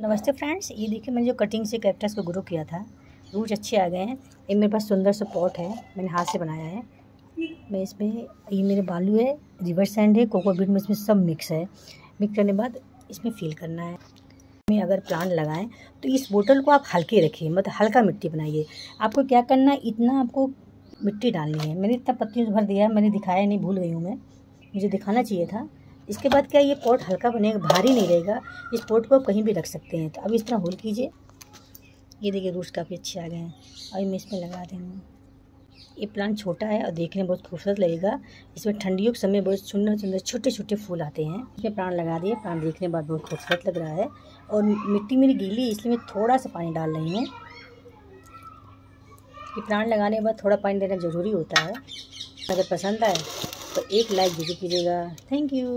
नमस्ते फ्रेंड्स, ये देखिए मैंने जो कटिंग से कैक्टस को ग्रो किया था रूट अच्छे आ गए हैं। ये मेरे पास सुंदर सा पॉट है, मैंने हाथ से बनाया है। मैं इसमें, ये मेरे बालू है रिवर सैंड है कोकोबीट में इसमें सब मिक्स है। मिक्स करने के बाद इसमें फिल करना है। में अगर प्लांट लगाएँ तो इस बोतल को आप हल्के रखिए मतलब हल्का मिट्टी बनाइए। आपको क्या करना है, इतना आपको मिट्टी डालनी है। मैंने इतना पत्तियों भर दिया मैंने दिखाया नहीं, भूल गई हूँ मैं। मुझे दिखाना चाहिए था। इसके बाद क्या ये पॉट हल्का बनेगा भारी नहीं रहेगा। इस पॉट को आप कहीं भी रख सकते हैं। तो अब इस तरह होल कीजिए। ये देखिए रूट्स काफ़ी अच्छे आ गए हैं। अभी मैं इसमें लगा देंगे ये प्लांट छोटा है और देखने में बहुत खूबसूरत लगेगा। इसमें ठंडियों के समय बहुत सुंदर सुंदर छोटे छोटे फूल आते हैं। इसमें प्लांट लगा दिए प्लांट देखने के बाद बहुत खूबसूरत लग रहा है। और मिट्टी मेरी गीली इसलिए मैं थोड़ा सा पानी डाल रही हूँ। ये प्लांट लगाने के बाद थोड़ा पानी देना ज़रूरी होता है। अगर पसंद आए तो एक लाइक ज़रूर कीजिएगा। Thank you